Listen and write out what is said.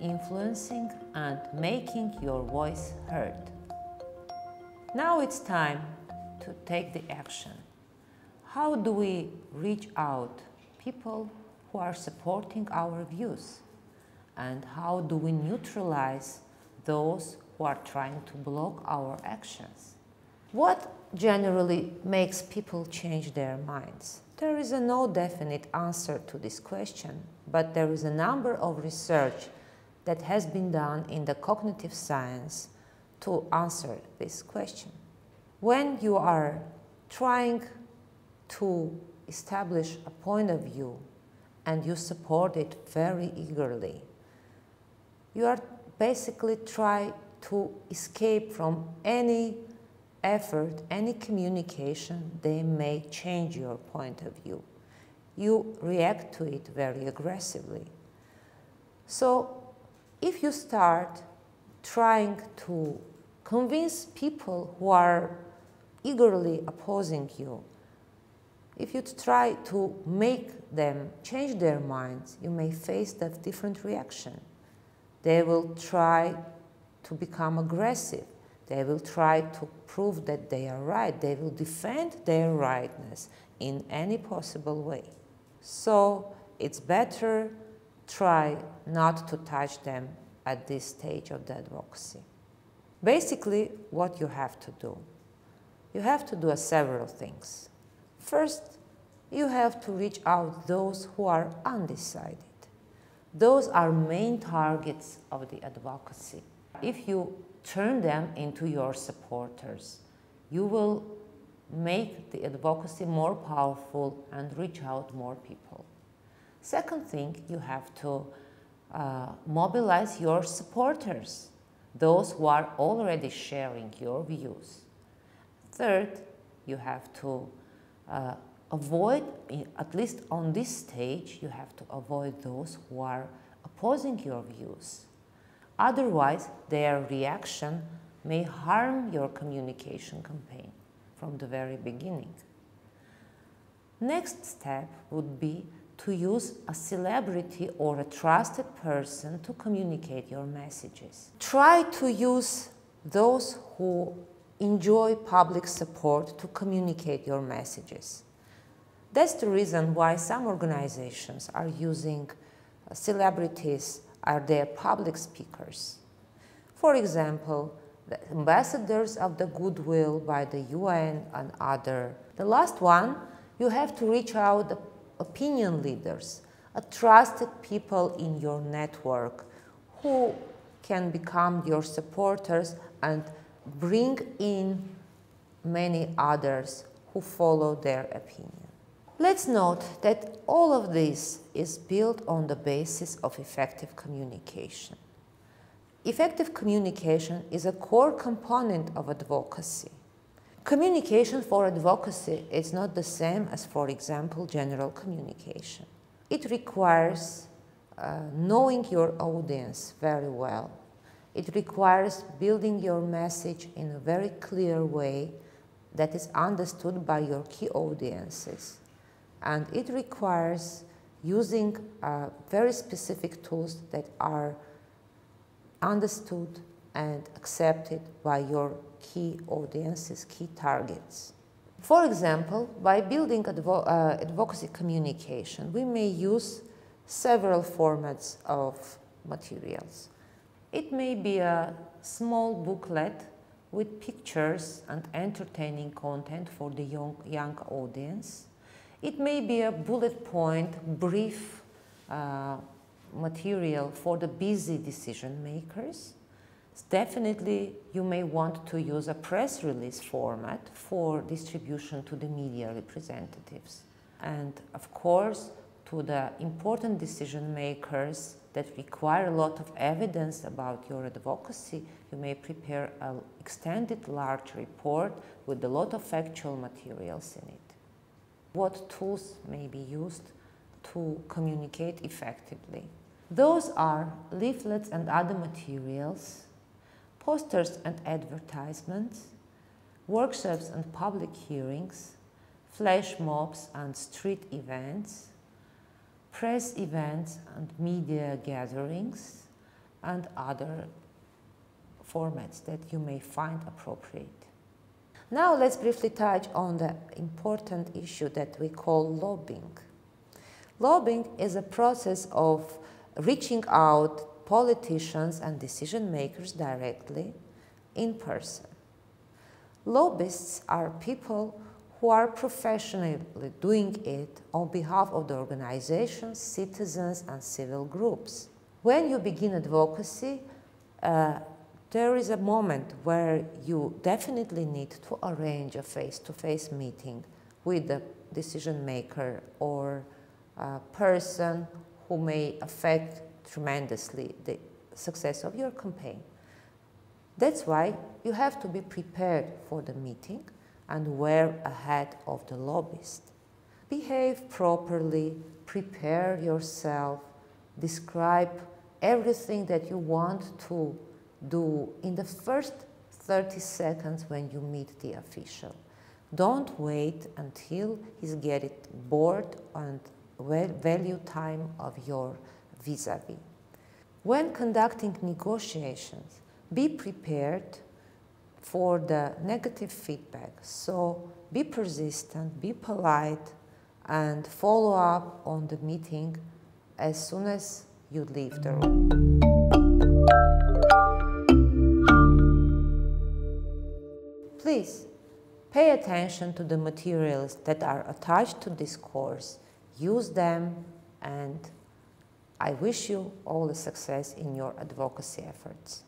influencing and making your voice heard. Now it's time to take the action. How do we reach out people who are supporting our views? And how do we neutralize those who are trying to block our actions? What generally makes people change their minds? There is no definite answer to this question, but there is a number of research that has been done in the cognitive science to answer this question. When you are trying to establish a point of view and you support it very eagerly, you are basically trying to escape from any effort, any communication, they may change your point of view. You react to it very aggressively. So if you start trying to convince people who are eagerly opposing you, if you try to make them change their minds, you may face that different reaction. They will try to become aggressive. They will try to prove that they are right. They will defend their rightness in any possible way. So it's better try not to touch them at this stage of the advocacy. Basically, what you have to do, you have to do several things. First, you have to reach out those who are undecided. Those are main targets of the advocacy. If you turn them into your supporters, you will make the advocacy more powerful and reach out more people. Second thing, you have to uh, mobilize your supporters, those who are already sharing your views. Third, you have to uh, avoid, at least on this stage, you have to avoid those who are opposing your views. Otherwise, their reaction may harm your communication campaign from the very beginning. Next step would be to use a celebrity or a trusted person to communicate your messages. Try to use those who enjoy public support to communicate your messages. That's the reason why some organizations are using celebrities are their public speakers. For example, the ambassadors of the goodwill by the UN and other. The last one, you have to reach out the opinion leaders, a trusted people in your network who can become your supporters and bring in many others who follow their opinion. Let's note that all of this is built on the basis of effective communication. Effective communication is a core component of advocacy. Communication for advocacy is not the same as, for example, general communication. It requires uh, knowing your audience very well. It requires building your message in a very clear way that is understood by your key audiences and it requires using uh, very specific tools that are understood and accepted by your key audiences, key targets. For example, by building advo uh, advocacy communication, we may use several formats of materials. It may be a small booklet with pictures and entertaining content for the young, young audience. It may be a bullet point, brief uh, material for the busy decision makers. Definitely, you may want to use a press release format for distribution to the media representatives. And of course, to the important decision makers that require a lot of evidence about your advocacy, you may prepare an extended large report with a lot of factual materials in it what tools may be used to communicate effectively. Those are leaflets and other materials, posters and advertisements, workshops and public hearings, flash mobs and street events, press events and media gatherings, and other formats that you may find appropriate. Now let's briefly touch on the important issue that we call lobbying. Lobbying is a process of reaching out politicians and decision makers directly in person. Lobbyists are people who are professionally doing it on behalf of the organizations, citizens, and civil groups. When you begin advocacy, uh, there is a moment where you definitely need to arrange a face-to-face -face meeting with the decision maker or a person who may affect tremendously the success of your campaign. That's why you have to be prepared for the meeting and wear a hat of the lobbyist. Behave properly, prepare yourself, describe everything that you want to do in the first 30 seconds when you meet the official. Don't wait until he's getting bored and value time of your vis-a-vis. -vis. When conducting negotiations, be prepared for the negative feedback. So be persistent, be polite, and follow up on the meeting as soon as you leave the room. Please pay attention to the materials that are attached to this course, use them, and I wish you all the success in your advocacy efforts.